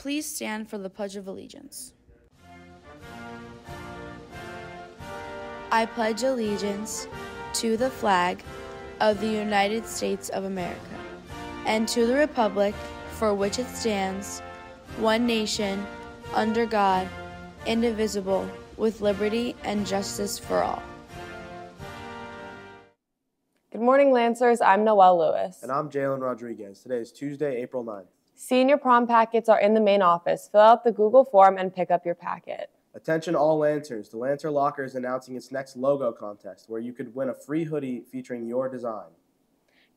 Please stand for the Pledge of Allegiance. I pledge allegiance to the flag of the United States of America and to the republic for which it stands, one nation, under God, indivisible, with liberty and justice for all. Good morning, Lancers. I'm Noelle Lewis. And I'm Jalen Rodriguez. Today is Tuesday, April 9th. Senior prom packets are in the main office. Fill out the Google form and pick up your packet. Attention all Lancers. The Lancer Locker is announcing its next logo contest where you could win a free hoodie featuring your design.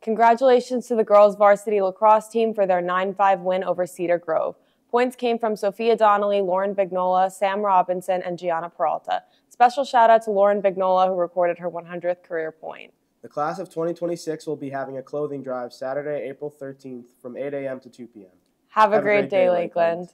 Congratulations to the girls varsity lacrosse team for their 9-5 win over Cedar Grove. Points came from Sophia Donnelly, Lauren Vignola, Sam Robinson, and Gianna Peralta. Special shout out to Lauren Vignola who recorded her 100th career point. The class of 2026 will be having a clothing drive Saturday, April 13th from 8 a.m. to 2 p.m. Have a, Have great, a great, day, day Lakeland. Lakeland.